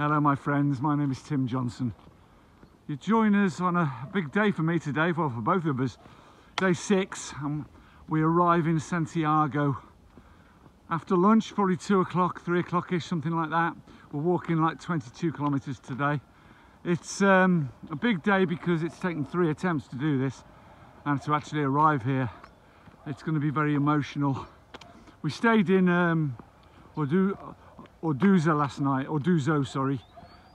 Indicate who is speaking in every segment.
Speaker 1: Hello my friends, my name is Tim Johnson. You join us on a big day for me today, well for both of us. Day six, and we arrive in Santiago after lunch, probably two o'clock, three o'clock-ish, something like that. We're walking like 22 kilometers today. It's um, a big day because it's taken three attempts to do this and to actually arrive here. It's going to be very emotional. We stayed in um, Ordu Orduza last night, Orduzo, sorry,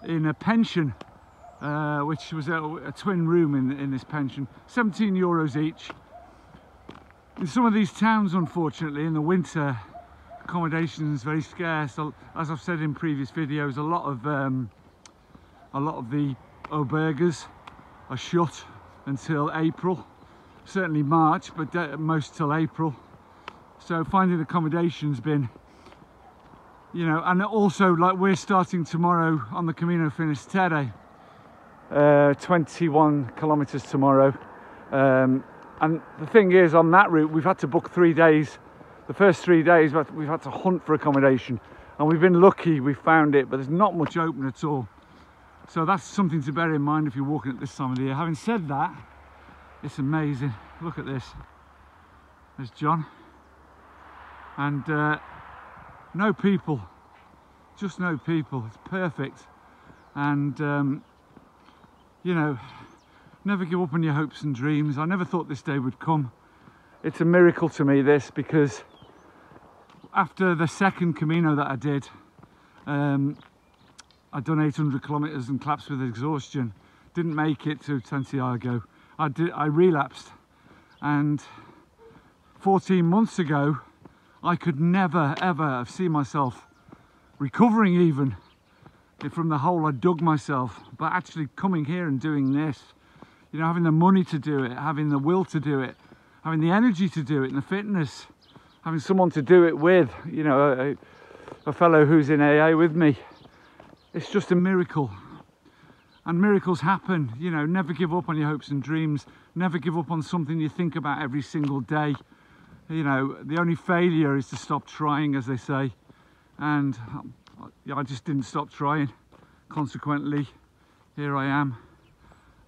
Speaker 1: in a pension, uh, which was a, a, twin room in, in this pension, 17 euros each. In some of these towns, unfortunately, in the winter, accommodation is very scarce. As I've said in previous videos, a lot of um, a lot of the albergues are shut until April, certainly March, but most till April. So finding accommodation's been you know, and also like we're starting tomorrow on the Camino Finisterre, uh, 21 kilometers tomorrow. Um, and the thing is, on that route, we've had to book three days. The first three days, but we've had to hunt for accommodation, and we've been lucky we found it, but there's not much open at all. So that's something to bear in mind if you're walking at this time of the year. Having said that, it's amazing. Look at this. There's John. And uh, no people just no people it's perfect. And um, you know never give up on your hopes and dreams. I never thought this day would come. It's a miracle to me this because after the second Camino that I did um, I'd done 800 kilometers and collapsed with exhaustion. Didn't make it to Santiago. I did I relapsed. And 14 months ago I could never ever have seen myself recovering even from the hole I dug myself but actually coming here and doing this you know having the money to do it having the will to do it having the energy to do it and the fitness having someone to do it with you know a, a fellow who's in AA with me it's just a miracle. And miracles happen you know never give up on your hopes and dreams never give up on something you think about every single day. You know the only failure is to stop trying as they say and I just didn't stop trying. Consequently here I am.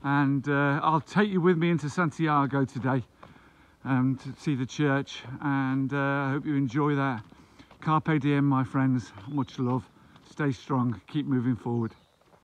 Speaker 1: And uh, I'll take you with me into Santiago today um, to see the church. And uh, I hope you enjoy that. Carpe diem my friends. Much love. Stay strong. Keep moving forward